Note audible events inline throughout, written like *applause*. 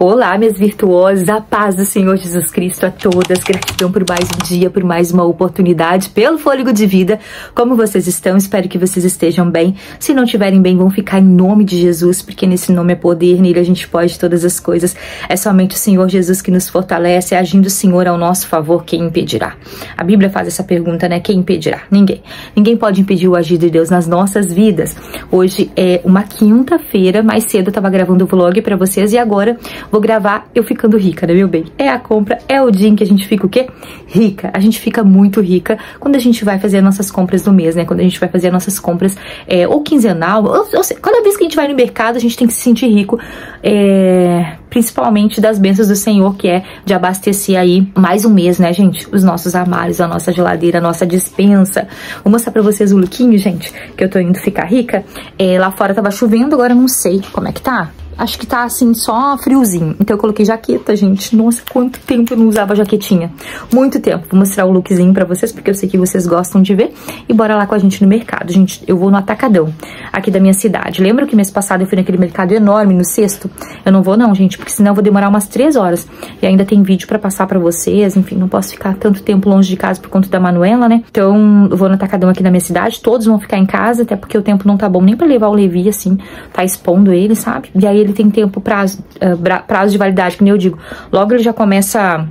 Olá, minhas virtuosas, a paz do Senhor Jesus Cristo a todas. Gratidão por mais um dia, por mais uma oportunidade, pelo fôlego de vida. Como vocês estão? Espero que vocês estejam bem. Se não estiverem bem, vão ficar em nome de Jesus, porque nesse nome é poder, nele a gente pode todas as coisas. É somente o Senhor Jesus que nos fortalece, agindo o Senhor ao nosso favor, quem impedirá? A Bíblia faz essa pergunta, né? Quem impedirá? Ninguém. Ninguém pode impedir o agir de Deus nas nossas vidas. Hoje é uma quinta-feira, mais cedo eu tava gravando o vlog para vocês e agora vou gravar eu ficando rica, né, meu bem? É a compra, é o dia em que a gente fica o quê? Rica. A gente fica muito rica quando a gente vai fazer nossas compras do mês, né? Quando a gente vai fazer nossas compras é, ou quinzenal, ou, ou, cada vez que a gente vai no mercado, a gente tem que se sentir rico, é, principalmente das bênçãos do Senhor, que é de abastecer aí mais um mês, né, gente? Os nossos armários, a nossa geladeira, a nossa dispensa. Vou mostrar pra vocês o lookinho, gente, que eu tô indo ficar rica. É, lá fora tava chovendo, agora não sei como é que tá acho que tá assim, só friozinho. Então eu coloquei jaqueta, gente. Nossa, quanto tempo eu não usava jaquetinha. Muito tempo. Vou mostrar o lookzinho pra vocês, porque eu sei que vocês gostam de ver. E bora lá com a gente no mercado. Gente, eu vou no Atacadão, aqui da minha cidade. Lembra que mês passado eu fui naquele mercado enorme, no sexto? Eu não vou não, gente, porque senão eu vou demorar umas três horas. E ainda tem vídeo pra passar pra vocês. Enfim, não posso ficar tanto tempo longe de casa por conta da Manuela, né? Então, eu vou no Atacadão aqui da minha cidade. Todos vão ficar em casa, até porque o tempo não tá bom nem pra levar o Levi, assim. Tá expondo ele, sabe? E aí ele tem tempo, prazo, uh, prazo de validade, que nem eu digo. Logo ele já começa a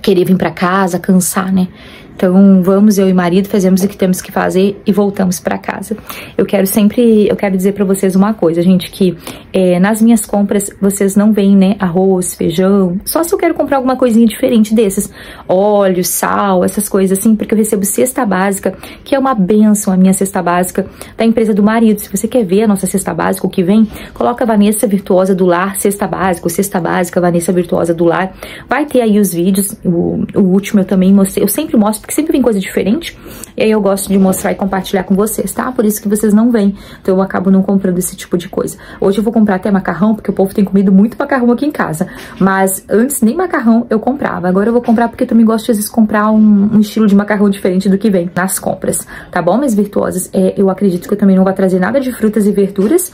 querer vir para casa, cansar, né? Então, vamos, eu e marido, fazemos o que temos que fazer e voltamos para casa. Eu quero sempre, eu quero dizer para vocês uma coisa, gente, que é, nas minhas compras vocês não veem, né, arroz, feijão, só se eu quero comprar alguma coisinha diferente desses, óleo, sal, essas coisas assim, porque eu recebo cesta básica, que é uma benção a minha cesta básica da empresa do marido. Se você quer ver a nossa cesta básica, o que vem, coloca Vanessa Virtuosa do Lar, cesta básica, cesta básica, Vanessa Virtuosa do Lar. Vai ter aí os vídeos, o, o último eu também mostrei, eu sempre mostro porque sempre vem coisa diferente. E aí eu gosto de mostrar e compartilhar com vocês, tá? Por isso que vocês não veem. Então eu acabo não comprando esse tipo de coisa. Hoje eu vou comprar até macarrão, porque o povo tem comido muito macarrão aqui em casa. Mas antes nem macarrão eu comprava. Agora eu vou comprar porque eu também gosto de às vezes comprar um, um estilo de macarrão diferente do que vem nas compras. Tá bom, minhas virtuosas? É, eu acredito que eu também não vou trazer nada de frutas e verduras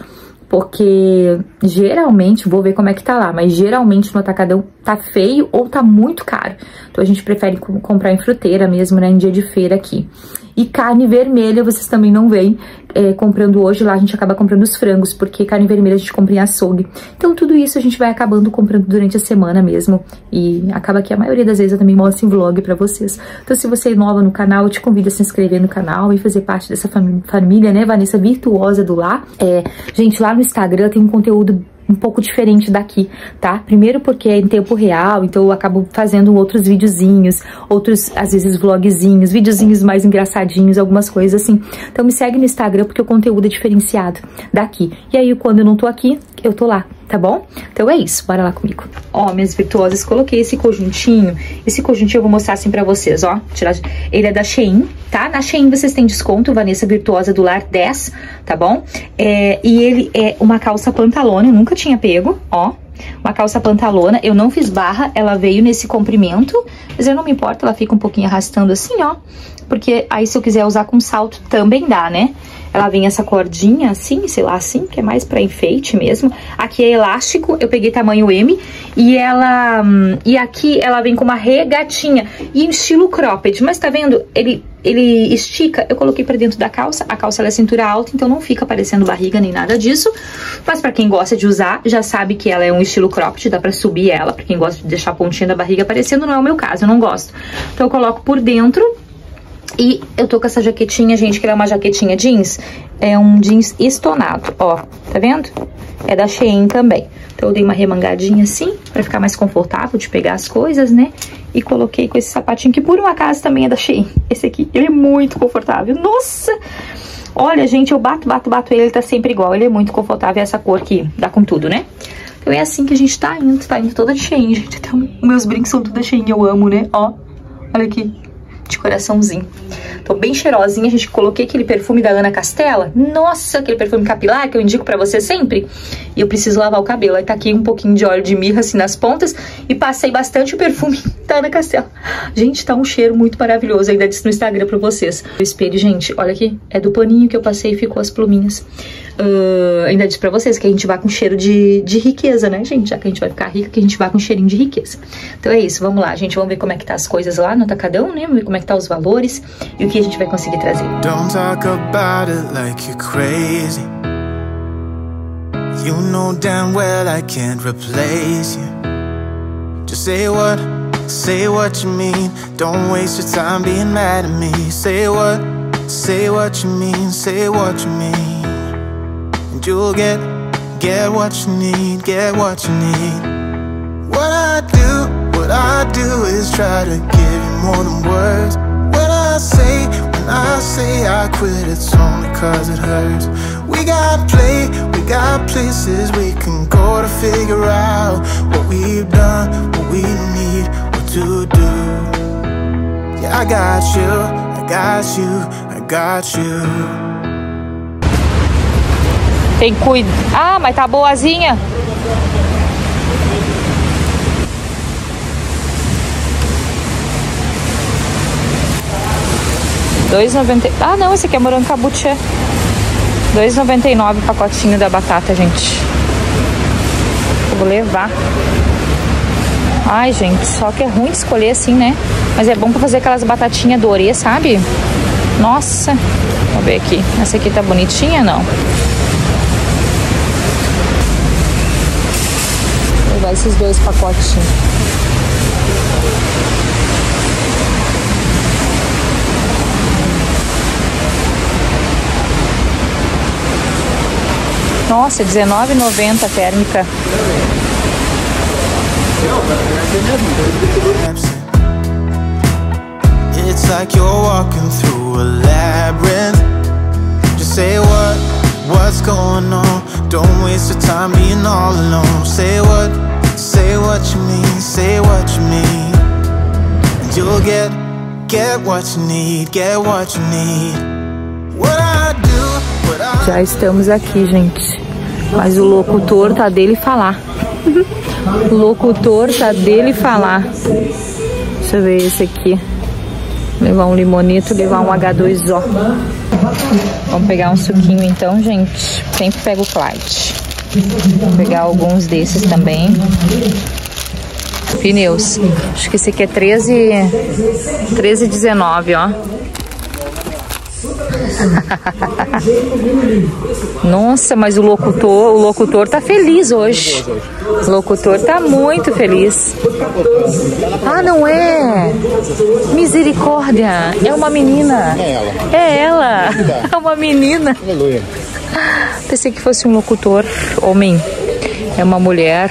porque geralmente, vou ver como é que tá lá, mas geralmente no atacadão tá feio ou tá muito caro. Então a gente prefere comprar em fruteira mesmo, né, em dia de feira aqui. E carne vermelha vocês também não veem é, comprando hoje, lá a gente acaba comprando os frangos, porque carne vermelha a gente compra em açougue. Então tudo isso a gente vai acabando comprando durante a semana mesmo. E acaba que a maioria das vezes eu também mostro em vlog pra vocês. Então se você é nova no canal, eu te convido a se inscrever no canal e fazer parte dessa família, né, Vanessa Virtuosa do Lar. É, gente, lá no Instagram tem um conteúdo um pouco diferente daqui, tá? Primeiro porque é em tempo real, então eu acabo fazendo outros videozinhos, outros, às vezes, vlogzinhos, videozinhos mais engraçadinhos, algumas coisas assim. Então me segue no Instagram porque o conteúdo é diferenciado daqui. E aí, quando eu não tô aqui, eu tô lá, tá bom? Então é isso, bora lá comigo. Ó, minhas virtuosas, coloquei esse conjuntinho. Esse conjuntinho eu vou mostrar assim pra vocês, ó. Tirar... Ele é da Shein, tá? Na Shein vocês têm desconto, Vanessa Virtuosa do Lar 10, tá bom? É, e ele é uma calça pantalona, eu nunca tinha pego, ó. Uma calça pantalona, eu não fiz barra, ela veio nesse comprimento, mas eu não me importo, ela fica um pouquinho arrastando assim, ó. Porque aí se eu quiser usar com salto também dá, né? Ela vem essa cordinha assim, sei lá, assim, que é mais pra enfeite mesmo. Aqui é elástico, eu peguei tamanho M. E ela... Hum, e aqui ela vem com uma regatinha. E estilo cropped. Mas tá vendo? Ele ele estica, eu coloquei pra dentro da calça, a calça é cintura alta, então não fica parecendo barriga nem nada disso, mas pra quem gosta de usar, já sabe que ela é um estilo cropped, dá pra subir ela, pra quem gosta de deixar a pontinha da barriga aparecendo, não é o meu caso, eu não gosto. Então eu coloco por dentro, e eu tô com essa jaquetinha, gente, que é uma jaquetinha jeans. É um jeans estonado, ó. Tá vendo? É da Shein também. Então eu dei uma remangadinha assim, pra ficar mais confortável de pegar as coisas, né? E coloquei com esse sapatinho, que por um acaso também é da Shein. Esse aqui, ele é muito confortável. Nossa! Olha, gente, eu bato, bato, bato ele, ele tá sempre igual. Ele é muito confortável, essa cor que dá com tudo, né? Então é assim que a gente tá indo, tá indo toda de Shein, gente. Então, meus brincos são tudo da Shein, eu amo, né? Ó, olha aqui de coraçãozinho. Ficou bem cheirosinha. A gente coloquei aquele perfume da Ana Castela. Nossa, aquele perfume capilar que eu indico pra você sempre. E eu preciso lavar o cabelo. Aí tá aqui um pouquinho de óleo de mirra assim nas pontas e passei bastante o perfume *laughs* da Ana Castela. Gente, tá um cheiro muito maravilhoso. Ainda disse no Instagram pra vocês. O espelho, gente, olha aqui. É do paninho que eu passei e ficou as pluminhas. Uh, ainda disse pra vocês que a gente vai com cheiro de, de riqueza, né, gente? Já que a gente vai ficar rica, que a gente vai com cheirinho de riqueza. Então é isso, vamos lá, gente. Vamos ver como é que tá as coisas lá no Atacadão, né? Vamos ver como é que tá os valores e o que a gente vai conseguir trazer. Don't talk about it like you're crazy. You know damn well I can't replace you. Just say what, say what you mean. Don't waste your time being mad at me. Say what, say what you mean, say what you mean. And you'll get, get what you need, get what you need What I do, I do is try to give you more than words When I say, when I say I quit, it's only cause it hurts We got play, we got places we can go to figure out What we've done, what we need, what to do Yeah, I got you, I got you, I got you Tem cuida. Ah, mas tá boazinha. Dois noventa. Ah, não, esse aqui é morango noventa e nove pacotinho da batata, gente. Eu vou levar. Ai, gente, só que é ruim escolher assim, né? Mas é bom pra fazer aquelas batatinhas dorê, sabe? Nossa. Vamos ver aqui. Essa aqui tá bonitinha, não? levar esses dois pacotinhos. Nossa, R$19,90 térmica. It's like you're walking through a labyrinth. Just say what, what's going on. Don't waste your time being all alone. Say what. Say what you mean, say what you mean And you'll get, get what you need, get what you need What I do, Já estamos aqui, gente. Mas o locutor tá dele falar. O locutor tá dele falar. Deixa eu ver esse aqui. Levar um limonito, levar um H2O Vamos pegar um suquinho então, gente. Sempre pego o Clyde. Vou pegar alguns desses também. Pneus. Acho que esse aqui é 13, 13,19, ó. *laughs* Nossa, mas o locutor, o locutor tá feliz hoje. O locutor tá muito feliz. Ah, não é? Misericórdia, é uma menina. É ela. É ela. *laughs* É uma menina. Aleluia. Pensei que fosse um locutor homem. É uma mulher.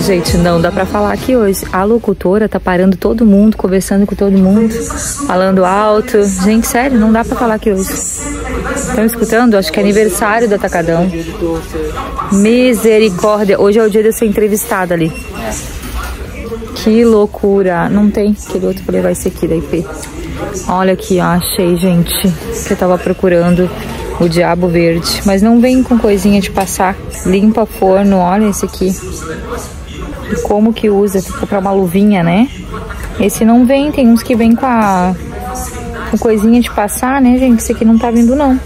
gente, não dá pra falar aqui hoje. A locutora tá parando todo mundo, conversando com todo mundo, falando alto. Gente, sério, não dá pra falar aqui hoje. Estão escutando? Acho que é aniversário do Atacadão. Misericórdia. Hoje é o dia de eu ser entrevistada ali. Que loucura. Não tem. Aquele outro pra levar esse aqui da IP. Olha aqui, ó. Achei, gente. Que eu tava procurando o diabo verde. Mas não vem com coisinha de passar. Limpa forno. Olha esse aqui como que usa, tipo, pra uma luvinha, né? Esse não vem, tem uns que vem com a com coisinha de passar, né, gente? Esse aqui não tá vindo, não.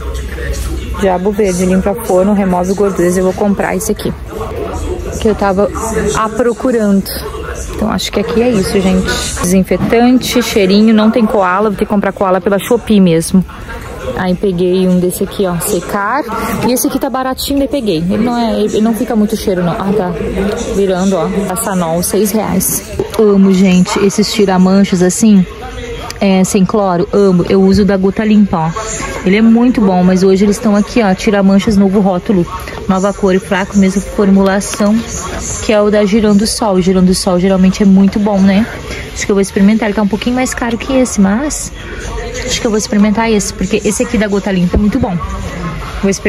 Diabo verde, limpa forno, remove gorduras. Eu vou comprar esse aqui. Que eu tava a procurando. Então acho que aqui é isso, gente. Desinfetante, cheirinho, não tem koala, vou ter que comprar koala pela Shopee mesmo. Aí peguei um desse aqui, ó, secar. E esse aqui tá baratinho, e peguei. Ele não é, ele não fica muito cheiro, não. Ah, tá virando, ó, passanol, seis reais. Amo, gente, esses tiramanchos assim, é, sem cloro, amo. Eu uso da Gota Limpa, ó. Ele é muito bom, mas hoje eles estão aqui, ó, tiramanchas novo rótulo. Nova cor e fraco, mesma formulação, que é o da Girando Sol. Girando Sol geralmente é muito bom, né? Acho que eu vou experimentar. Ele tá um pouquinho mais caro que esse, mas acho que eu vou experimentar esse, porque esse aqui da Gota Limpa é muito bom.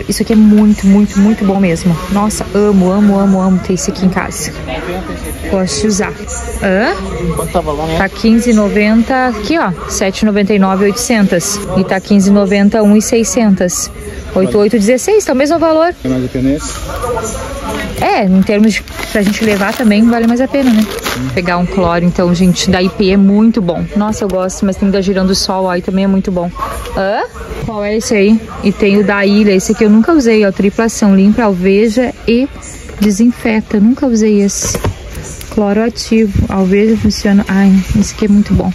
Isso aqui é muito, muito, muito bom mesmo. Nossa, amo, amo, amo, amo ter isso aqui em casa. Gosto de usar. Hã? Tá 15,90 aqui, ó. 7,99 800. E tá 15,90 1,600. 8816, tá o mesmo valor. É mais esse? É, em termos de pra gente levar também vale mais a pena, né? Pegar um cloro, então, gente, da IP é muito bom. Nossa, eu gosto, mas tem da Girando Sol aí também é muito bom. Hã? Qual é esse aí? E tem o da Ilha, esse aqui eu nunca usei, ó, triplação, limpa, alveja e desinfeta. Nunca usei esse. Cloro ativo, alveja funciona. Ai, esse aqui é muito bom.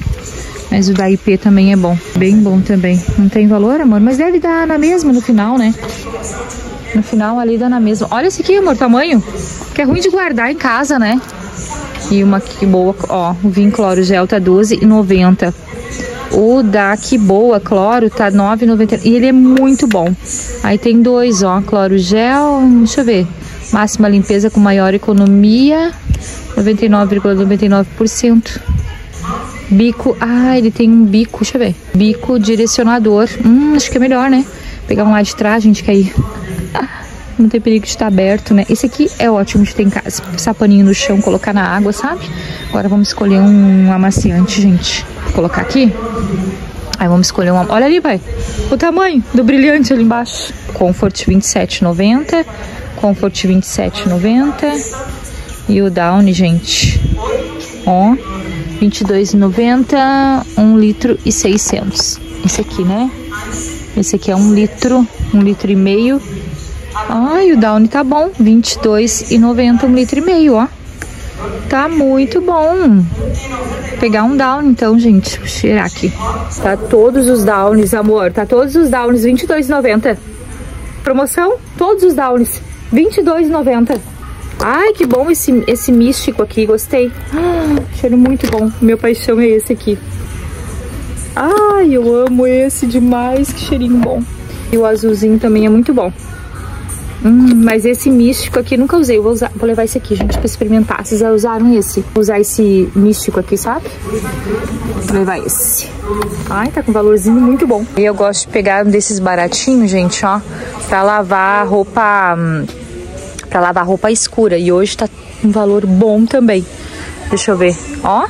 Mas o da IP também é bom. Bem bom também. Não tem valor, amor? Mas deve dar na mesma no final, né? No final ali dá na mesma. Olha esse aqui, amor, tamanho. Que é ruim de guardar em casa, né? E uma que boa, ó, o vinho cloro gel tá 12,90. O da que boa cloro tá 9,90 e ele é muito bom. Aí tem dois, ó, cloro gel, deixa eu ver. Máxima limpeza com maior economia, 99,99%. ,99%. Bico, ah, ele tem um bico, deixa eu ver. Bico direcionador. Hum, acho que é melhor, né? Pegar um lá de trás, gente, que aí não tem perigo de estar aberto, né? Esse aqui é ótimo de ter em casa. Passar no chão, colocar na água, sabe? Agora vamos escolher um amaciante, gente. Vou colocar aqui. Aí vamos escolher uma... Olha ali, pai. O tamanho do brilhante ali embaixo. Comfort 27,90. Comfort 27,90. E o Downy, gente. Ó. 22,90, 1 litro e 600. Esse aqui, né? Esse aqui é 1 litro, 1 litro e meio. Ai, o Downy tá bom, 22,90, 1 litro e meio, ó. Tá muito bom. Pegar um Downy então, gente. Vou cheirar aqui. Tá todos os Downs, amor. Tá todos os Downs, 22,90. Promoção? Todos os Downs, 22,90. Ai, que bom esse, esse místico aqui, gostei. Ah, cheiro muito bom. Meu paixão é esse aqui. Ai, eu amo esse demais, que cheirinho bom. E o azulzinho também é muito bom. Hum, mas esse místico aqui nunca usei. Vou, usar, vou levar esse aqui, gente, pra experimentar. Vocês já usaram esse? Vou usar esse místico aqui, sabe? Vou levar esse. Ai, tá com um valorzinho muito bom. E eu gosto de pegar um desses baratinhos, gente, ó. Pra lavar roupa... Hum, para lavar roupa escura. E hoje tá um valor bom também. Deixa eu ver. Ó,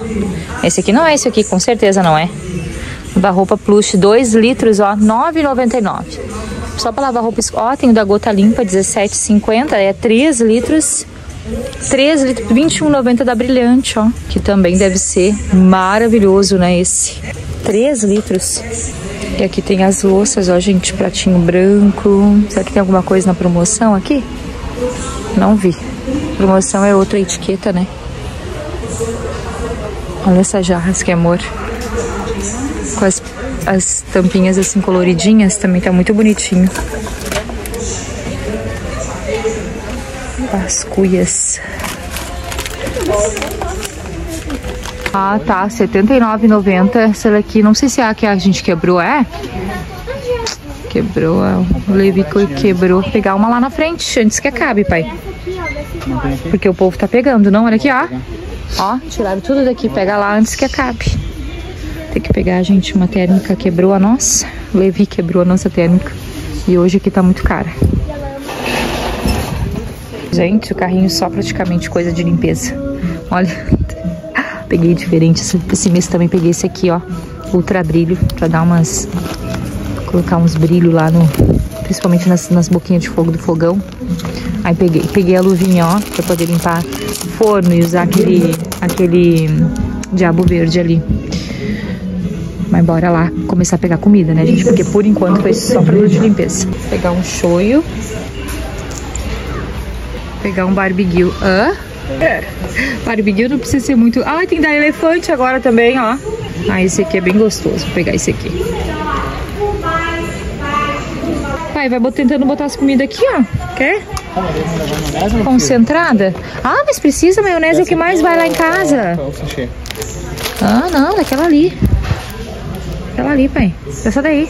esse aqui não é esse aqui, com certeza não é. Lavar roupa plush, 2 litros, ó, 9,99. Só para lavar roupa escura. Ó, tem o da gota limpa, 17,50. É 3 litros. 3 litros, 21,90 da Brilhante, ó. Que também deve ser maravilhoso, né, esse. 3 litros. E aqui tem as louças, ó, gente, pratinho branco. Será que tem alguma coisa na promoção aqui? Não vi. Promoção é outra etiqueta, né? Olha essas jarras, que amor. Com as, as tampinhas assim coloridinhas, também tá muito bonitinho. As cuias. Ah, tá. R$ 79,90. Essa daqui, não sei se é a que a gente quebrou, é? Quebrou, o Levi quebrou. Vou pegar uma lá na frente, antes que acabe, pai. Porque o povo tá pegando, não? Olha aqui, ó. Ó, tiraram tudo daqui. Pega lá antes que acabe. Tem que pegar, gente, uma térmica quebrou a nossa. Levi quebrou a nossa térmica. E hoje aqui tá muito cara. Gente, o carrinho só praticamente coisa de limpeza. Olha, *laughs* peguei diferente. Esse mês também peguei esse aqui, ó. Ultra brilho, pra dar umas colocar uns brilhos lá no. Principalmente nas, nas boquinhas de fogo do fogão. Aí peguei, peguei a luvinha, ó, pra poder limpar forno e usar aquele, aquele diabo verde ali. Mas bora lá começar a pegar comida, né, gente? Porque por enquanto foi só produto de limpeza. Pegar um shoyu. Pegar um barbecue. Hã? É. Barbiguinho não precisa ser muito... Ah, tem da elefante agora também, ó. Ah, esse aqui é bem gostoso. Vou pegar esse aqui. Pai, vai tentando botar as comidas aqui, ó. Quer? Concentrada? Ah, mas precisa, maionese é o que mais vai lá em casa. Ah, não, daquela ali. Aquela ali, pai. Dessa daí.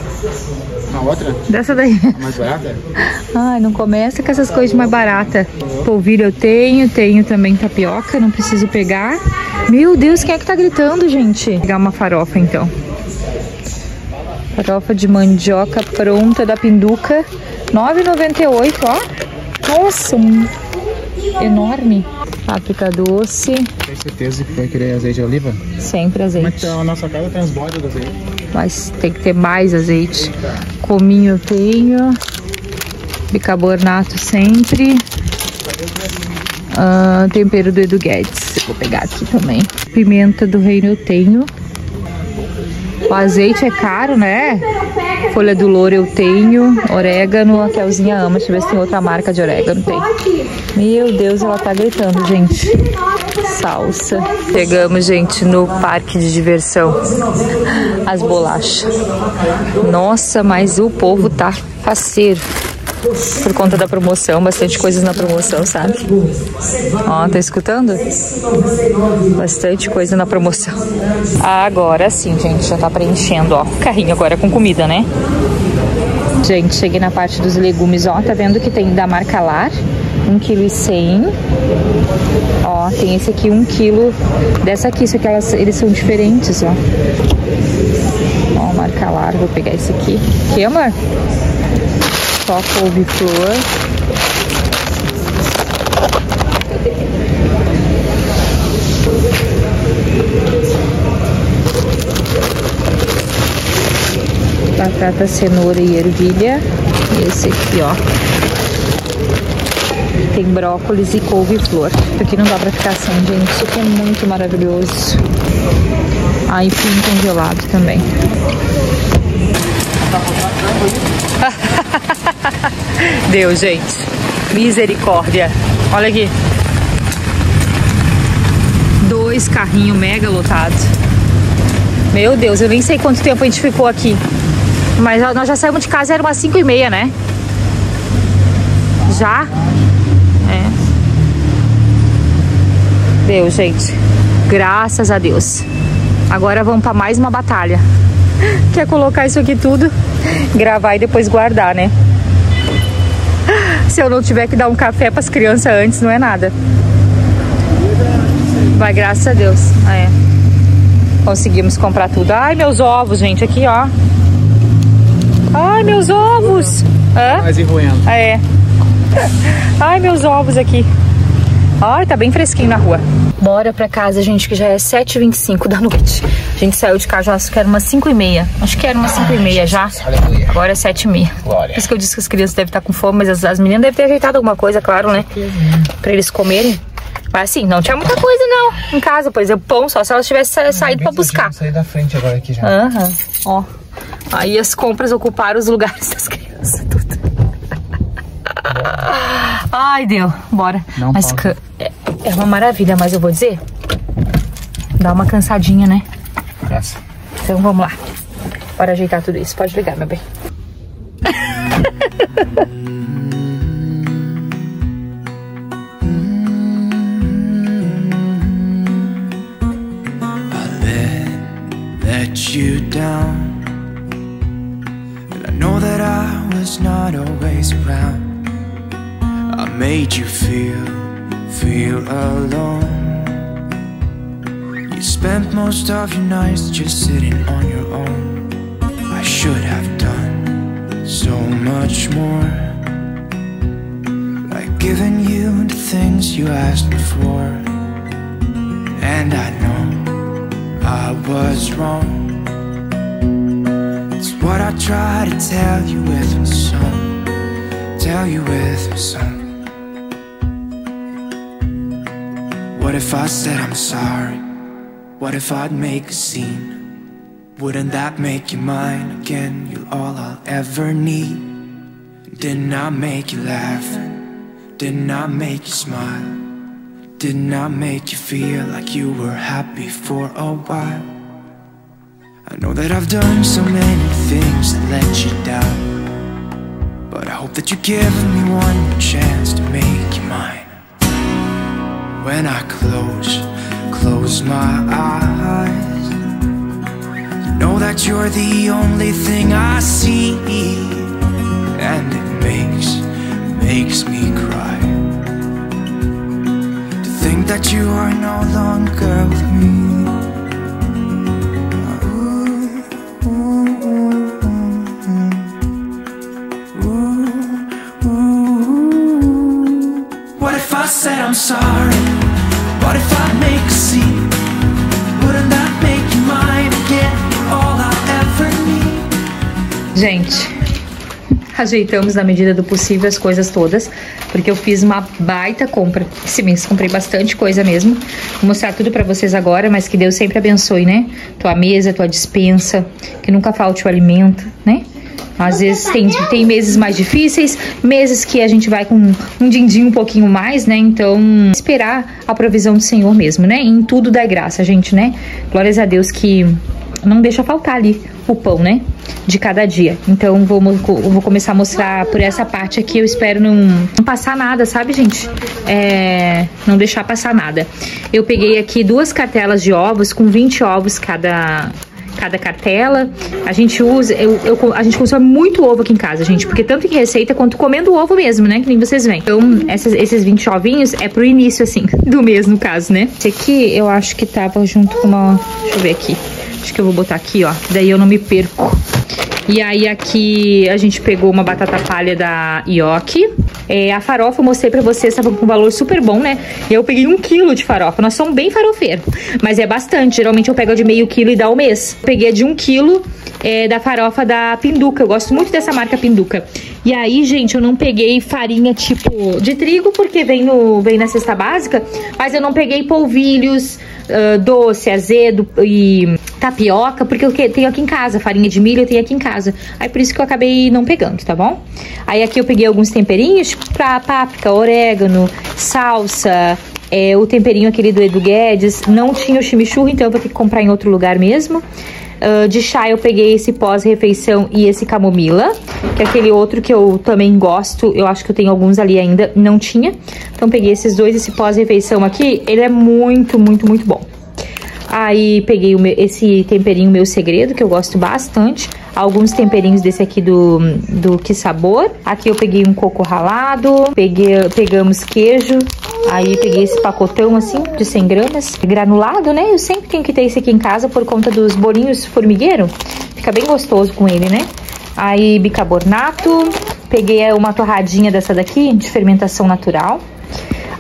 Uma outra? Dessa daí. Mais barata? *laughs* Ai, não começa com essas coisas mais baratas. Polvilho eu tenho, tenho também tapioca, não preciso pegar. Meu Deus, quem é que tá gritando, gente? Vou pegar uma farofa, então. Farofa de mandioca pronta da Pinduca. 9,98, ó. Nossa, um enorme. Páprica doce. Tem certeza que vai querer azeite de oliva? Sempre Mas azeite. a nossa casa transborda do azeite. Mas tem que ter mais azeite. Cominho eu tenho. Bicarbonato sempre. Ah, tempero do Edu Guedes. Vou pegar aqui também. Pimenta do reino eu tenho. O azeite é caro, né? Folha do louro eu tenho. Orégano, a Kelzinha ama. Deixa eu ver se tem outra marca de orégano. Tem. Meu Deus, ela tá gritando, gente. Salsa. Chegamos, gente, no parque de diversão. As bolachas. Nossa, mas o povo tá faceiro. Por conta da promoção, bastante coisas na promoção, sabe? Ó, tá escutando? Bastante coisa na promoção. Agora sim, gente, já tá preenchendo, ó. Carrinho agora com comida, né? Gente, cheguei na parte dos legumes, ó. Tá vendo que tem da marca Lar? 1,1 kg. Ó, tem esse aqui, 1 kg. Dessa aqui, só que elas, eles são diferentes, ó. Ó, marca Lar, vou pegar esse aqui. Que, amor? Só couve-flor. Batata, cenoura e ervilha. Esse aqui, ó. Tem brócolis e couve-flor. Aqui não dá pra ficar sem, gente. Isso aqui é muito maravilhoso. Ah, e pinho congelado também. *laughs* Deu, gente. Misericórdia. Olha aqui. Dois carrinhos mega lotados. Meu Deus, eu nem sei quanto tempo a gente ficou aqui. Mas nós já saímos de casa, era umas 5 e meia, né? Já? É. Deu, gente. Graças a Deus. Agora vamos para mais uma batalha. *laughs* Quer colocar isso aqui tudo, gravar e depois guardar, né? *gasps* Se eu não tiver que dar um café para as crianças antes, não é nada. Vai, graças a Deus. É. Conseguimos comprar tudo. Ai, meus ovos, gente, aqui, ó. Ai, meus ovos. Hã? Mais enroendo. Ah, é. *laughs* Ai, meus ovos aqui. Ai, tá bem fresquinho na rua. Bora pra casa, gente, que já é 7h25 da noite. A gente saiu de casa, acho que era umas 5h30. Acho que era umas 5h30 já. Aleluia. Agora é 7h30. Glória. Por isso que eu disse que as crianças devem estar com fome, mas as, as meninas devem ter ajeitado alguma coisa, claro, né? Pra eles comerem. Mas assim, não tinha muita coisa, não. Em casa, por exemplo, pão, só se elas tivessem sa- saído pra buscar. Sair da frente agora aqui já. Aham, ó. Aí as compras ocuparam os lugares *laughs* das crianças, tudo. Ai, deu. Bora. Não mas ca- é, é uma maravilha, mas eu vou dizer. Dá uma cansadinha, né? Essa. Então vamos lá. Bora ajeitar tudo isso. Pode ligar, meu bem. let you down. And I know that I was not always around. Made you feel, feel alone. You spent most of your nights just sitting on your own. I should have done so much more. Like giving you the things you asked for. And I know I was wrong. It's what I try to tell you with my song. Tell you with my song. What if I said I'm sorry? What if I'd make a scene? Wouldn't that make you mine again? You're all I'll ever need. Didn't I make you laugh? Didn't I make you smile? did not I make you feel like you were happy for a while. I know that I've done so many things that let you down. But I hope that you give me one chance to make you mine. When I close, close my eyes, know that you're the only thing I see, and it makes, makes me cry. To think that you are no longer with me. What if I said I'm sorry? Gente, ajeitamos na medida do possível as coisas todas, porque eu fiz uma baita compra esse mês. Comprei bastante coisa mesmo. Vou mostrar tudo pra vocês agora, mas que Deus sempre abençoe, né? Tua mesa, tua dispensa, que nunca falte o alimento, né? Às vezes tem, tem meses mais difíceis, meses que a gente vai com um din-din um pouquinho mais, né? Então, esperar a provisão do Senhor mesmo, né? Em tudo dá graça, gente, né? Glórias a Deus que não deixa faltar ali o né? De cada dia. Então, vou, vou começar a mostrar por essa parte aqui. Eu espero não, não passar nada, sabe, gente? É, não deixar passar nada. Eu peguei aqui duas cartelas de ovos com 20 ovos cada cada cartela. A gente usa, eu, eu- a gente consome muito ovo aqui em casa, gente, porque tanto em receita quanto comendo ovo mesmo, né? Que nem vocês veem. Então, essas- esses 20 ovinhos é pro início, assim, *laughs* do mês, no caso, né? Esse aqui eu acho que tava junto com uma. Deixa eu ver aqui. Acho que eu vou botar aqui, ó. Daí eu não me perco. E aí aqui a gente pegou uma batata palha da Ioki. É, a farofa eu mostrei pra vocês, tava com um valor super bom, né? E eu peguei um quilo de farofa. Nós somos bem farofeiros, mas é bastante. Geralmente eu pego a de meio quilo e dá o mês. Peguei a de um quilo é, da farofa da Pinduca. Eu gosto muito dessa marca Pinduca. E aí, gente, eu não peguei farinha tipo de trigo, porque vem, no, vem na cesta básica, mas eu não peguei polvilhos, ah, doce, azedo e tapioca, porque eu tenho aqui em casa, farinha de milho eu tenho aqui em casa. Aí por isso que eu acabei não pegando, tá bom? Aí aqui eu peguei alguns temperinhos, tipo pra páprica, orégano, salsa, é, o temperinho aquele do Edu Guedes. Não tinha o chimichurri, então eu vou ter que comprar em outro lugar mesmo. Ah, de chá eu peguei esse pós-refeição e esse camomila, que é aquele outro que eu também gosto. Eu acho que eu tenho alguns ali ainda, não tinha. Então peguei esses dois, esse pós-refeição aqui, ele é muito, muito, muito bom. Aí peguei meu- esse temperinho Meu Segredo, que eu gosto bastante. Alguns temperinhos desse aqui do, do Que Sabor. Aqui eu peguei um coco ralado. Peguei, pegamos queijo. Aí peguei esse pacotão assim, de 100 gramas. Granulado, né? Eu sempre tenho que ter esse aqui em casa por conta dos bolinhos formigueiro. Fica bem gostoso com ele, né? Aí bicarbonato. Peguei uma torradinha dessa daqui, de fermentação natural.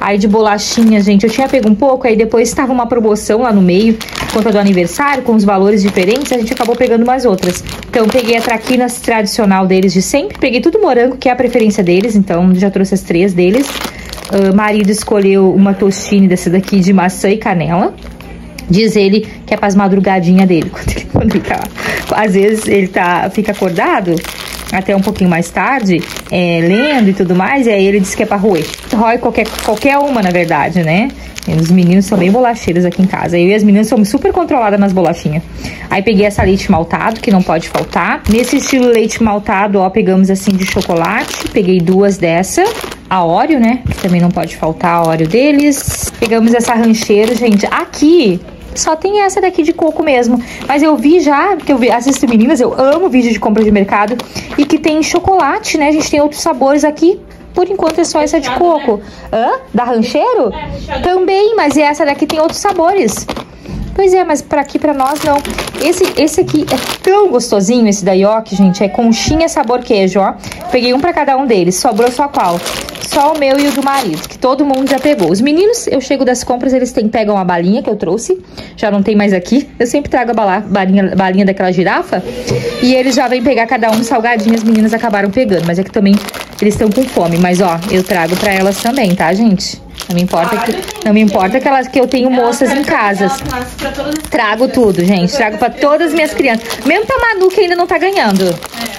Aí de bolachinha, gente, eu tinha pego um pouco, aí depois estava uma promoção lá no meio, conta do aniversário, com os valores diferentes, a gente acabou pegando mais outras. Então peguei a traquinas tradicional deles de sempre, peguei tudo morango, que é a preferência deles, então já trouxe as três deles. Ah, marido escolheu uma tostine dessa daqui de maçã e canela. Diz ele que é pras madrugadinhas dele, quando *laughs* ele, quando ele tá. Às vezes ele tá, fica acordado até um pouquinho mais tarde, é, lendo e tudo mais, e aí ele diz que é pra roer. Rói qualquer, qualquer uma, na verdade, né? Os meninos são bem bolacheiros aqui em casa. Eu e as meninas somos super controladas nas bolachinhas. Aí peguei essa leite maltado, que não pode faltar. Nesse estilo leite maltado, ó, pegamos assim de chocolate. Peguei duas dessa. A Oreo, né? Que também não pode faltar a Oreo deles. Pegamos essa rancheira, gente. Aqui só tem essa daqui de coco mesmo. Mas eu vi já, porque eu vi, assisto meninas, eu amo vídeo de compra de mercado. E que tem chocolate, né? A gente tem outros sabores aqui. Por enquanto é só essa de coco. Hã? Da rancheiro? Também, mas essa daqui tem outros sabores. Pois é, mas pra aqui pra nós não. Esse, esse aqui é tão gostosinho, esse da Yoki, gente. É conchinha sabor queijo, ó. Peguei um pra cada um deles. Sobrou só qual? Só o meu e o do marido, que todo mundo já pegou. Os meninos, eu chego das compras, eles têm, pegam a balinha que eu trouxe. Já não tem mais aqui. Eu sempre trago a bala, balinha, balinha daquela girafa. E eles já vêm pegar cada um salgadinho. As meninas acabaram pegando. Mas é que também eles estão com fome. Mas ó, eu trago pra elas também, tá, gente? Não me importa que, não me importa que, elas, que eu tenho moças em casas. Trago tudo, gente. Trago pra todas as minhas crianças. Mesmo pra Manu, que ainda não tá ganhando.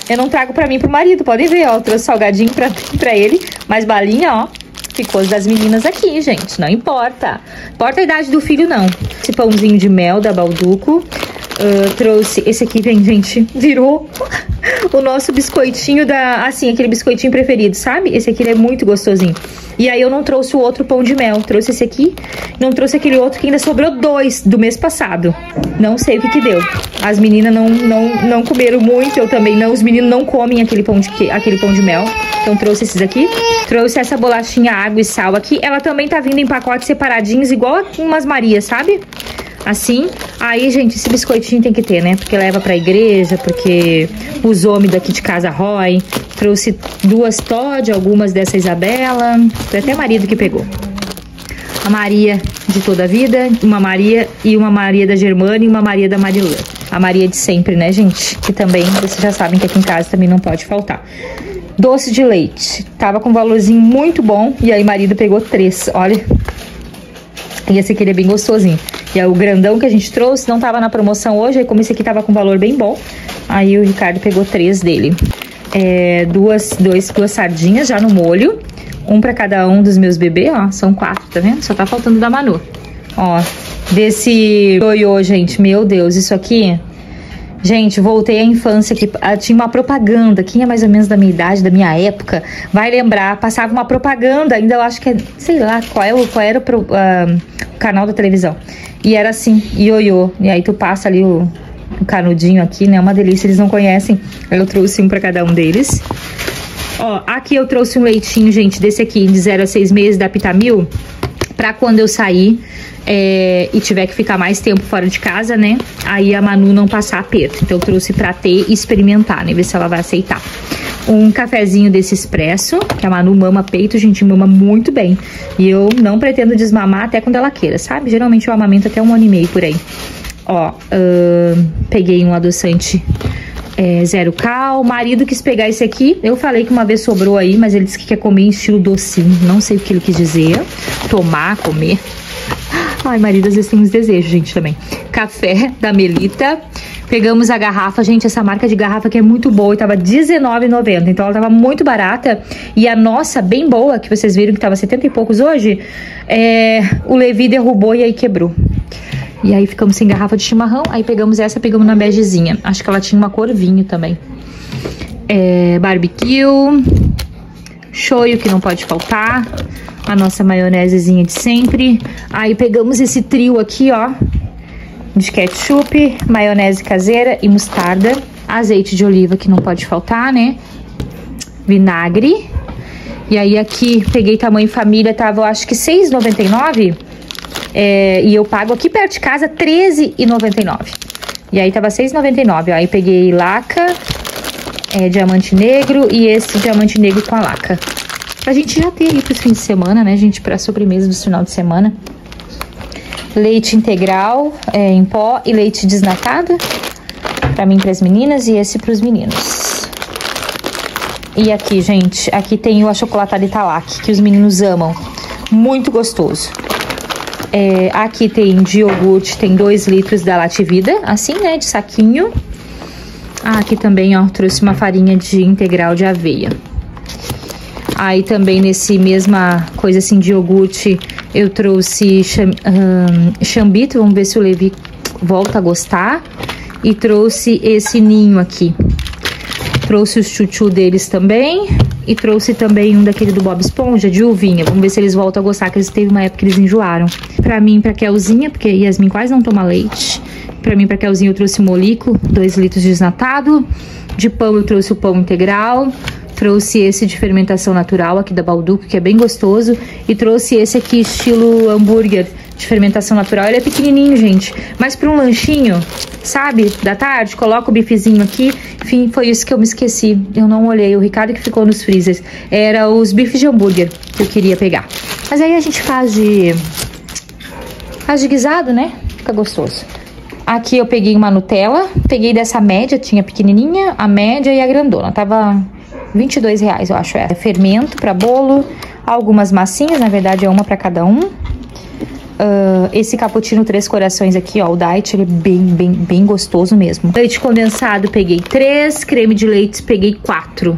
Eu não trago pra mim pro marido. Podem ver, ó. Eu trouxe salgadinho pra, pra ele. Mais balinha, ó. ficou as das meninas aqui, gente. Não importa. Importa a idade do filho, não. Esse pãozinho de mel da Balduco. Uh, trouxe esse aqui, vem, gente, virou *laughs* o nosso biscoitinho da, assim, aquele biscoitinho preferido, sabe? Esse aqui é muito gostosinho. E aí eu não trouxe o outro pão de mel, trouxe esse aqui, não trouxe aquele outro que ainda sobrou dois do mês passado. Não sei o que que deu. As meninas não, não, não comeram muito, eu também não, os meninos não comem aquele pão de, aquele pão de mel. Então trouxe esses aqui. Trouxe essa bolachinha água e sal aqui. Ela também tá vindo em pacotes separadinhos, igual umas Marias, sabe? Assim. Aí, gente, esse biscoitinho tem que ter, né? Porque leva pra igreja, porque os homens daqui de casa rói. Trouxe duas Todd, algumas dessa Isabela. Foi até marido que pegou. A Maria de toda a vida, uma Maria e uma Maria da Germana e uma Maria da Marilã. A Maria de sempre, né, gente? Que também, vocês já sabem que aqui em casa também não pode faltar. Doce de leite. Tava com um valorzinho muito bom. E aí, marido pegou três. Olha. E esse aqui ele é bem gostosinho. E é o grandão que a gente trouxe não tava na promoção hoje, aí como esse aqui tava com valor bem bom, aí o Ricardo pegou três dele. É, duas, dois, duas sardinhas já no molho, um para cada um dos meus bebês, ó, são quatro, tá vendo? Só tá faltando da Manu. Ó, desse ioiô, gente, meu Deus, isso aqui Gente, voltei à infância que ah, tinha uma propaganda. Quem é mais ou menos da minha idade, da minha época, vai lembrar. Passava uma propaganda, ainda eu acho que é, sei lá, qual, é, qual era o, uh, o canal da televisão. E era assim, ioiô. E aí tu passa ali o, o canudinho aqui, né? Uma delícia, eles não conhecem. Eu trouxe um para cada um deles. Ó, aqui eu trouxe um leitinho, gente, desse aqui, de 0 a 6 meses, da Pitamil, pra quando eu sair é, e tiver que ficar mais tempo fora de casa, né? Aí a Manu não passar aperto. Então eu trouxe pra ter e experimentar, né? Ver se ela vai aceitar. Um cafezinho desse expresso, que a Manu mama peito, gente, mama muito bem. E eu não pretendo desmamar até quando ela queira, sabe? Geralmente eu amamento até um ano e meio por aí. Ó, uh, peguei um adoçante é, zero cal. O marido quis pegar esse aqui. Eu falei que uma vez sobrou aí, mas ele disse que quer comer em estilo docinho. Não sei o que ele quis dizer. Tomar, comer. Ai, marido, às vezes tem uns desejos, gente, também. Café da Melita. Pegamos a garrafa, gente, essa marca de garrafa que é muito boa e tava R$19,90, então ela tava muito barata. E a nossa, bem boa, que vocês viram que tava 70 e poucos hoje, é, o Levi derrubou e aí quebrou. E aí ficamos sem garrafa de chimarrão, aí pegamos essa, pegamos na begezinha. Acho que ela tinha uma cor vinho também. É, barbecue, shoyu que não pode faltar, a nossa maionesezinha de sempre. Aí pegamos esse trio aqui, ó, de ketchup, maionese caseira e mostarda, azeite de oliva que não pode faltar, né? Vinagre. E aí aqui peguei tamanho família, tava eu acho que R$6,99. É, e eu pago aqui perto de casa R$13,99. E aí tava R$6,99. Aí peguei laca, é, diamante negro e esse diamante negro com a laca. Pra gente já ter aí pros fins de semana, né, gente? Pra sobremesa do final de semana leite integral é, em pó e leite desnatado para mim para as meninas e esse para os meninos. E aqui, gente, aqui tem o achocolatado Italac, que os meninos amam. Muito gostoso. É, aqui tem de iogurte, tem 2 litros da Lativida, assim, né, de saquinho. Ah, aqui também, ó, trouxe uma farinha de integral de aveia. Aí também nesse mesma coisa assim de iogurte, eu trouxe chambito, vamos ver se o Levi volta a gostar. E trouxe esse ninho aqui. Trouxe o chuchu deles também. E trouxe também um daquele do Bob Esponja, de uvinha. Vamos ver se eles voltam a gostar, que eles teve uma época que eles enjoaram. Pra mim, pra Kelzinha, porque Yasmin quase não toma leite. Pra mim, pra Kelzinha, eu trouxe molico, 2 litros de desnatado. De pão, eu trouxe o pão integral trouxe esse de fermentação natural aqui da Balduco, que é bem gostoso, e trouxe esse aqui estilo hambúrguer de fermentação natural. Ele é pequenininho, gente, mas para um lanchinho, sabe, da tarde, coloca o bifezinho aqui. Enfim, foi isso que eu me esqueci. Eu não olhei, o Ricardo que ficou nos freezers. Era os bifes de hambúrguer que eu queria pegar. Mas aí a gente faz de... faz de guisado, né? Fica gostoso. Aqui eu peguei uma Nutella, peguei dessa média, tinha pequenininha, a média e a grandona. Tava 22 reais, eu acho. É fermento para bolo, algumas massinhas, na verdade é uma para cada um. Uh, esse cappuccino três corações aqui, ó, o diet, ele é bem, bem, bem gostoso mesmo. Leite condensado, peguei três. Creme de leite, peguei quatro.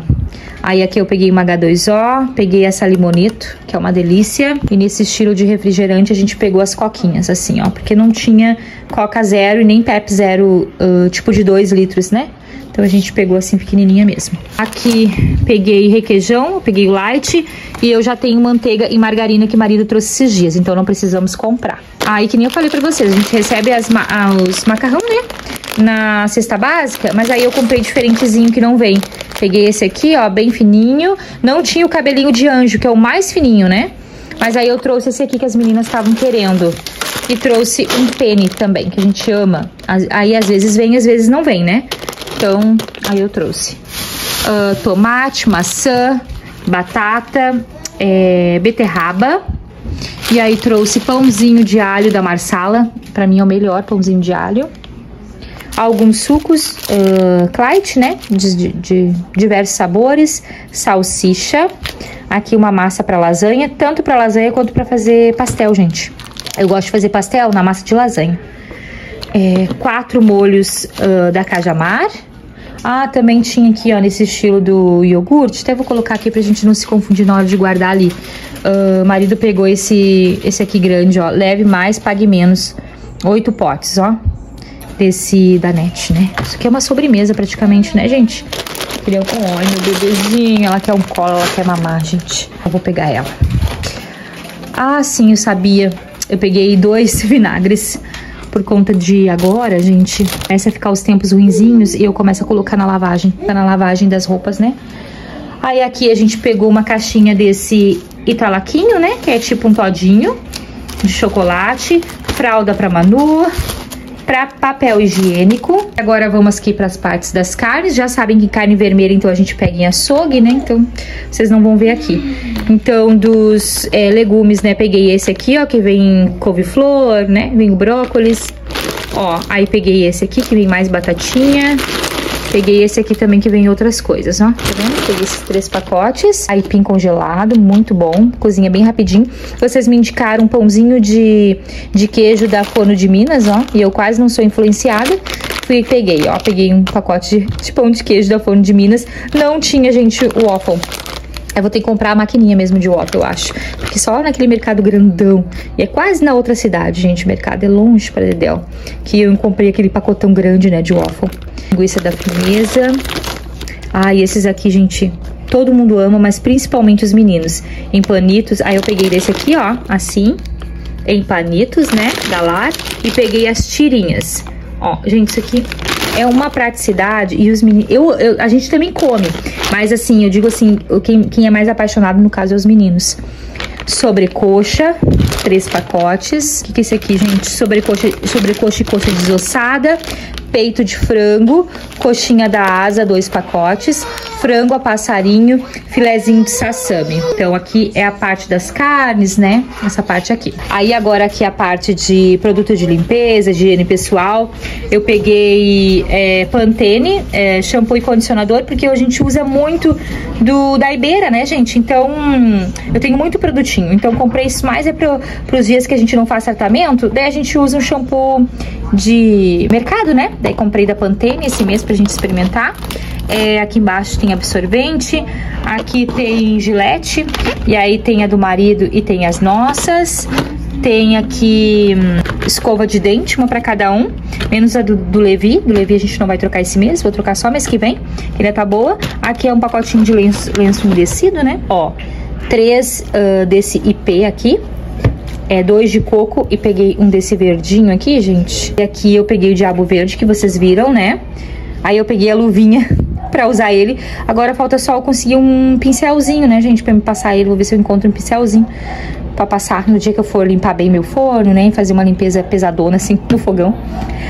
Aí aqui eu peguei uma H2O, peguei essa limonito, que é uma delícia. E nesse estilo de refrigerante a gente pegou as coquinhas, assim, ó. Porque não tinha Coca Zero e nem Pep Zero, uh, tipo de 2 litros, né? Então a gente pegou assim pequenininha mesmo. Aqui peguei requeijão, peguei light e eu já tenho manteiga e margarina que o marido trouxe esses dias, então não precisamos comprar. Aí que nem eu falei pra vocês, a gente recebe as ma os macarrão, né? Na cesta básica, mas aí eu comprei diferentezinho que não vem. Peguei esse aqui, ó, bem fininho. Não tinha o cabelinho de anjo, que é o mais fininho, né? Mas aí eu trouxe esse aqui que as meninas estavam querendo. E trouxe um pene também, que a gente ama. Aí às vezes vem, às vezes não vem, né? Então, aí eu trouxe uh, tomate, maçã, batata, é, beterraba. E aí trouxe pãozinho de alho da Marsala. Pra mim é o melhor pãozinho de alho. Alguns sucos uh, Clyde, né? De, de, de, diversos sabores. Salsicha. Aqui uma massa para lasanha. Tanto para lasanha quanto para fazer pastel, gente. Eu gosto de fazer pastel na massa de lasanha. É, quatro molhos uh, da Cajamar. Ah, também tinha aqui, ó, nesse estilo do iogurte. Até vou colocar aqui pra gente não se confundir na hora de guardar ali. Uh, marido pegou esse, esse aqui grande, ó. Leve mais, pague menos. Oito potes, ó. Desse da NET, né? Isso aqui é uma sobremesa praticamente, né, gente? Queria com óleo, meu bebezinho. Ela quer um colo, ela quer mamar, gente. Eu vou pegar ela. Ah, sim, eu sabia. Eu peguei dois *laughs* vinagres por conta de agora, gente, começa a ficar os tempos ruinzinhos e eu começo a colocar na lavagem, tá na lavagem das roupas, né? Aí aqui a gente pegou uma caixinha desse italaquinho, né? Que é tipo um todinho de chocolate, fralda pra Manu, para papel higiênico. Agora vamos aqui para as partes das carnes. Já sabem que carne vermelha, então a gente pega em açougue, né? Então vocês não vão ver aqui. Então dos é, legumes, né? Peguei esse aqui, ó, que vem couve-flor, né? Vem o brócolis. Ó, aí peguei esse aqui que vem mais batatinha. Peguei esse aqui também que vem outras coisas, ó. Tá vendo? Peguei esses três pacotes. Aipim congelado, muito bom. Cozinha bem rapidinho. Vocês me indicaram um pãozinho de, de queijo da Forno de Minas, ó. E eu quase não sou influenciada. Fui e peguei, ó. Peguei um pacote de, de pão de queijo da Forno de Minas. Não tinha, gente, o waffle. Eu vou ter que comprar a maquininha mesmo de waffle, eu acho. Porque só naquele mercado grandão. E é quase na outra cidade, gente. O mercado é longe para Dedel. Que eu comprei aquele pacotão grande, né, de waffle. Linguiça da firmeza. Ah, e esses aqui, gente, todo mundo ama, mas principalmente os meninos. Em panitos. Aí eu peguei desse aqui, ó, assim. Em panitos, né, da Lar. E peguei as tirinhas. Ó, gente, isso aqui é uma praticidade e os meninos... Eu, eu, a gente também come, mas assim, eu digo assim, quem, quem é mais apaixonado no caso é os meninos. Sobrecoxa, três pacotes. O que, que é esse aqui, gente? Sobrecoxa, sobrecoxa e coxa desossada peito de frango, coxinha da asa, dois pacotes, frango a passarinho, filezinho de sassami. Então aqui é a parte das carnes, né? Essa parte aqui. Aí agora aqui a parte de produto de limpeza, de higiene pessoal. Eu peguei é, Pantene, é, shampoo e condicionador, porque a gente usa muito do da Ibeira, né, gente? Então eu tenho muito produtinho. Então comprei isso mais é para os dias que a gente não faz tratamento. Daí a gente usa um shampoo de mercado, né? Daí comprei da Pantene esse mês pra gente experimentar. É, aqui embaixo tem absorvente, aqui tem gilete, e aí tem a do marido e tem as nossas. Tem aqui hum, escova de dente, uma para cada um, menos a do, do, Levi. Do Levi a gente não vai trocar esse mês, vou trocar só mês que vem, que ainda tá boa. Aqui é um pacotinho de lenço, lenço umedecido, né? Ó, três uh, desse IP aqui, é, dois de coco e peguei um desse verdinho aqui, gente. E aqui eu peguei o diabo verde que vocês viram, né? Aí eu peguei a luvinha *laughs* pra usar ele. Agora falta só eu conseguir um pincelzinho, né, gente, pra me passar ele. Vou ver se eu encontro um pincelzinho pra passar no dia que eu for limpar bem meu forno, né, fazer uma limpeza pesadona, assim, *laughs* no fogão.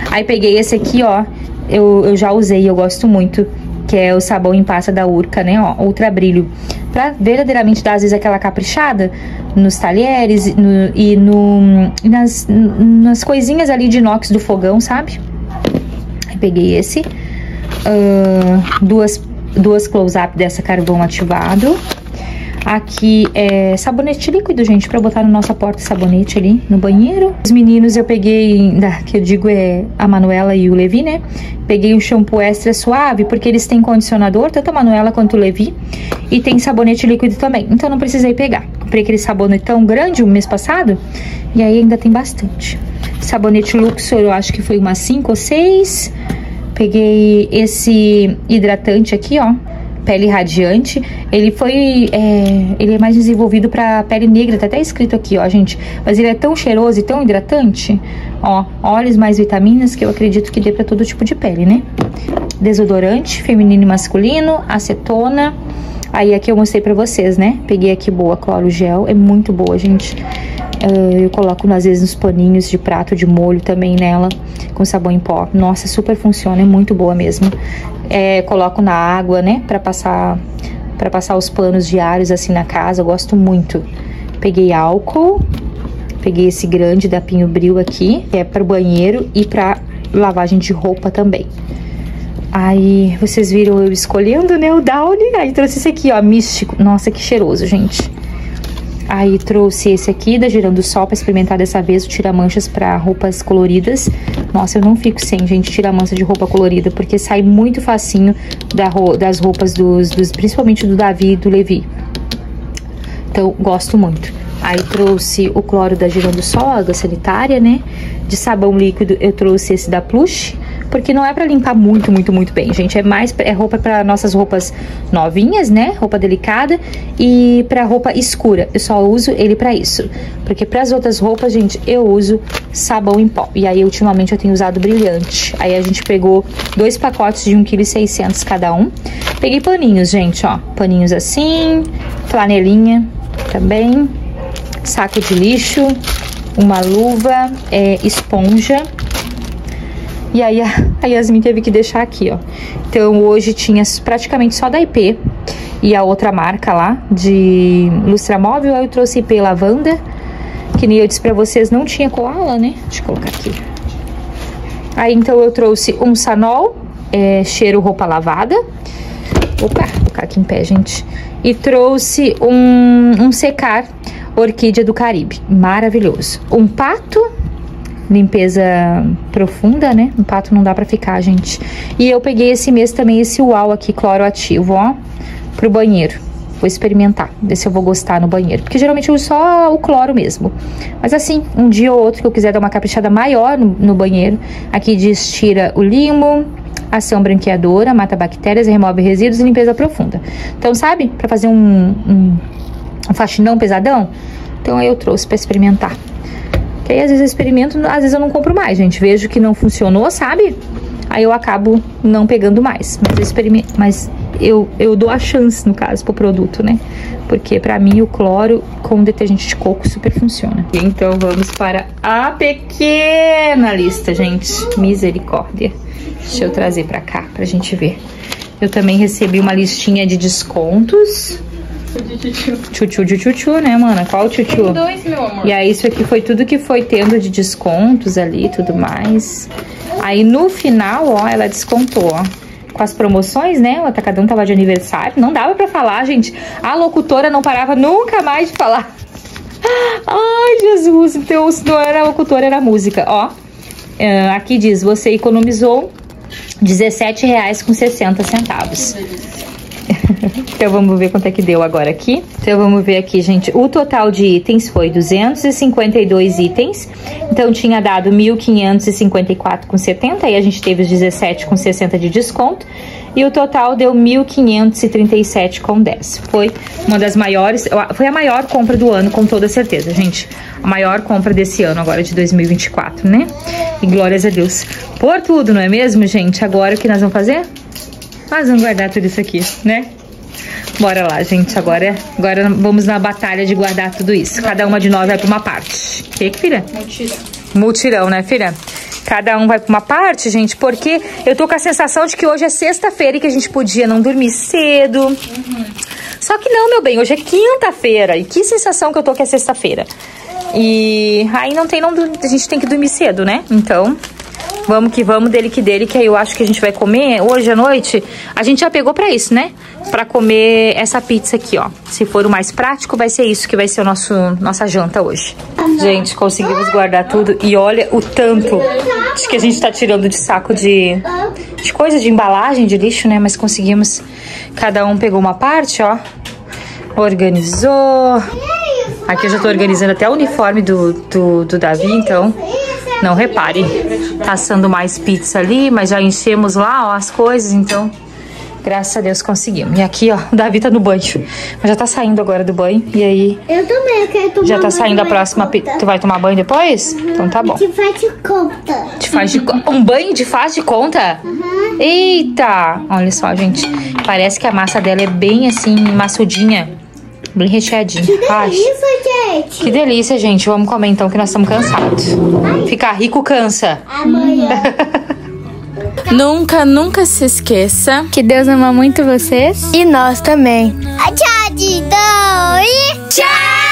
Aí peguei esse aqui, ó, eu, eu já usei, eu gosto muito que é o sabão em pasta da Urca, né, ó, Ultra Brilho, pra verdadeiramente dar, às vezes, aquela caprichada nos talheres no, e, no, nas, nas coisinhas ali de inox do fogão, sabe? Aí peguei esse, uh, duas, duas close-up dessa carvão ativado, Aqui é sabonete líquido, gente, pra botar no nossa porta sabonete ali no banheiro. Os meninos eu peguei, que eu digo é a Manuela e o Levi, né? Peguei um shampoo extra suave, porque eles têm condicionador, tanto a Manuela quanto o Levi. E tem sabonete líquido também, então não precisei pegar. Comprei aquele sabonete tão grande o mês passado, e aí ainda tem bastante. Sabonete Luxor, eu acho que foi umas 5 ou 6. Peguei esse hidratante aqui, ó pele radiante. Ele foi, é, ele é mais desenvolvido para pele negra, tá até escrito aqui, ó, gente. Mas ele é tão cheiroso e tão hidratante, ó, óleos mais vitaminas que eu acredito que dê para todo tipo de pele, né? Desodorante feminino e masculino, acetona. Aí aqui eu mostrei pra vocês, né? Peguei aqui boa cloro gel, é muito boa, gente. Uh, eu coloco às vezes nos paninhos de prato de molho também nela, com sabão em pó. Nossa, super funciona, é muito boa mesmo. É, coloco na água, né, para passar para passar os panos diários assim na casa, eu gosto muito. Peguei álcool, peguei esse grande da Pinho Bril aqui, que é para o banheiro e para lavagem de roupa também. Aí vocês viram eu escolhendo, né, o Downy, aí trouxe esse aqui, ó, místico. Nossa, que cheiroso, gente. Aí trouxe esse aqui da Girando Sol para experimentar dessa vez o tira-manchas para roupas coloridas. Nossa, eu não fico sem, gente, tira-mancha de roupa colorida, porque sai muito facinho da, das roupas dos, dos, principalmente do Davi e do Levi. Então, gosto muito. Aí trouxe o cloro da Girando Sol, água sanitária, né? De sabão líquido eu trouxe esse da Plush porque não é para limpar muito, muito, muito bem, gente. É mais é roupa para nossas roupas novinhas, né? Roupa delicada e para roupa escura. Eu só uso ele para isso, porque para as outras roupas, gente, eu uso sabão em pó. E aí ultimamente eu tenho usado brilhante. Aí a gente pegou dois pacotes de 1,6 kg cada um. Peguei paninhos, gente, ó, paninhos assim, flanelinha também, saco de lixo, uma luva, é, esponja e aí a, Yasmin teve que deixar aqui, ó. Então hoje tinha praticamente só da IP e a outra marca lá de lustramóvel. Aí eu trouxe IP lavanda, que nem eu disse pra vocês, não tinha koala, né? Deixa eu colocar aqui. Aí então eu trouxe um sanol, é, cheiro roupa lavada. Opa, vou colocar aqui em pé, gente. E trouxe um, um secar orquídea do Caribe, maravilhoso. Um pato limpeza profunda, né? No pato não dá pra ficar, gente. E eu peguei esse mês também esse UAU aqui, cloro ativo, ó, pro banheiro. Vou experimentar, ver se eu vou gostar no banheiro. Porque geralmente eu uso só o cloro mesmo. Mas assim, um dia ou outro que eu quiser dar uma caprichada maior no, no banheiro, aqui diz tira o limo, ação branqueadora, mata bactérias, remove resíduos e limpeza profunda. Então, sabe? Pra fazer um, um, um faxinão pesadão. Então eu trouxe pra experimentar. Aí às vezes experimento, às vezes eu não compro mais, gente. Vejo que não funcionou, sabe? Aí eu acabo não pegando mais. Mas eu experimento, mas eu, eu dou a chance, no caso, pro produto, né? Porque pra mim o cloro com detergente de coco super funciona. Então vamos para a pequena lista, gente. Misericórdia. Deixa eu trazer pra cá pra gente ver. Eu também recebi uma listinha de descontos. Tchutchu de tchutchu, né, mana? Qual tchutchu? Tem dois, meu amor. E aí, isso aqui foi tudo que foi tendo de descontos ali e tudo mais. Aí, no final, ó, ela descontou, ó. Com as promoções, né? O Atacadão tava de aniversário. Não dava pra falar, gente. A locutora não parava nunca mais de falar. *gasps* Ai, Jesus. Então, se não era a locutora, era a música, ó. Uh, aqui diz, você economizou R$17,60. Então vamos ver quanto é que deu agora aqui. Então vamos ver aqui, gente. O total de itens foi 252 itens. Então tinha dado 1.554,70 e a gente teve os 17,60 de desconto. E o total deu 1.537,10. Foi uma das maiores, foi a maior compra do ano, com toda certeza, gente. A maior compra desse ano, agora de 2024, né? E glórias a Deus por tudo, não é mesmo, gente? Agora o que nós vamos fazer? Nós vamos guardar tudo isso aqui, né? Bora lá, gente. Agora, agora vamos na batalha de guardar tudo isso. Cada uma de nós vai pra uma parte. O que, que, filha? Multirão. Multirão, né, filha? Cada um vai pra uma parte, gente, porque eu tô com a sensação de que hoje é sexta-feira e que a gente podia não dormir cedo. Uhum. Só que não, meu bem, hoje é quinta-feira. E que sensação que eu tô que é sexta-feira. E aí não tem, não, a gente tem que dormir cedo, né? Então, Vamos que vamos, dele que dele, que aí eu acho que a gente vai comer hoje à noite. A gente já pegou pra isso, né? Pra comer essa pizza aqui, ó. Se for o mais prático, vai ser isso que vai ser o nosso nossa janta hoje. Gente, conseguimos guardar tudo. E olha o tanto de que a gente tá tirando de saco de, de coisa, de embalagem, de lixo, né? Mas conseguimos. Cada um pegou uma parte, ó. Organizou. Aqui eu já tô organizando até o uniforme do, do, do Davi, então não repare. Tá assando mais pizza ali, mas já enchemos lá, ó, as coisas, então graças a Deus conseguimos. E aqui, ó, o Davi tá no banho. Mas já tá saindo agora do banho, e aí... Eu também, eu quero tomar Já tá saindo a próxima pizza. Tu vai tomar banho depois? Então tá bom. Te faz de conta. Te faz de co- Um banho de faz de conta? Eita! Olha só, gente. Parece que a massa dela é bem assim, maçudinha. Bem recheadinha. Ai, Isso, gente. que delícia, gente. Vamos comer então, que nós estamos cansados. Ficar rico cansa. Amanhã. *laughs* Nunca, nunca se esqueça Que Deus ama muito vocês. e nós também. Tchau, Didão. E tchau.